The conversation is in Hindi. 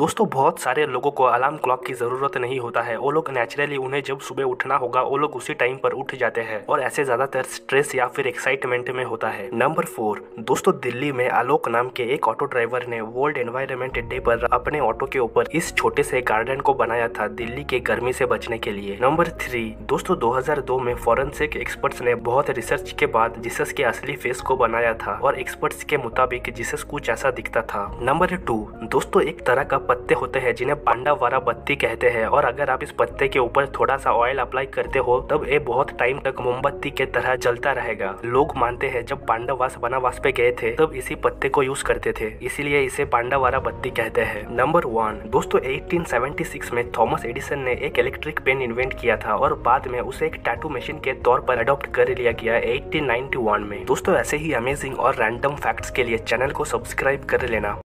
दोस्तों, बहुत सारे लोगों को अलार्म क्लॉक की ज़रूरत नहीं होता है। वो लोग नेचुरली उन्हें जब सुबह उठना होगा, वो लोग उसी टाइम पर उठ जाते हैं और ऐसे ज़्यादातर स्ट्रेस या फिर एक्साइटमेंट में होता है। नंबर फोर दोस्तों, दिल्ली में आलोक नाम के एक ऑटो ड्राइवर ने वर्ल्ड एनवायरमेंट डे पर अपने ऑटो के ऊपर इस छोटे से गार्डन को बनाया था दिल्ली के गर्मी से बचने के लिए। नंबर थ्री दोस्तों 2002 में फॉरेंसिक एक्सपर्ट्स ने बहुत रिसर्च के बाद जीसस के असली फेस को बनाया था और एक्सपर्ट्स के मुताबिक जीसस कुछ ऐसा दिखता था। नंबर टू दोस्तों, एक तरह का पत्ते होते हैं, जिन्हें पांडा वारा बत्ती कहते हैं। और अगर आप इस पत्ते के ऊपर थोड़ा सा ऑयल अप्लाई करते हो, तब ये बहुत टाइम तक मोमबत्ती के तरह जलता रहेगा। लोग मानते हैं, जब पांडवास वनावास पे गए थे, तब इसी पत्ते को यूज़ करते थे। इसीलिए इसे पांडा वारा बत्ती कहते हैं। नंबर वन दोस्तों 1876 में थॉमस एडिसन ने एक इलेक्ट्रिक पेन इन्वेंट किया था और बाद में उसे एक टैटू मशीन के तौर पर अडॉप्ट कर लिया गया 1891 में। दोस्तों, ऐसे ही अमेजिंग और रैंडम फैक्ट्स के लिए चैनल को सब्सक्राइब कर लेना।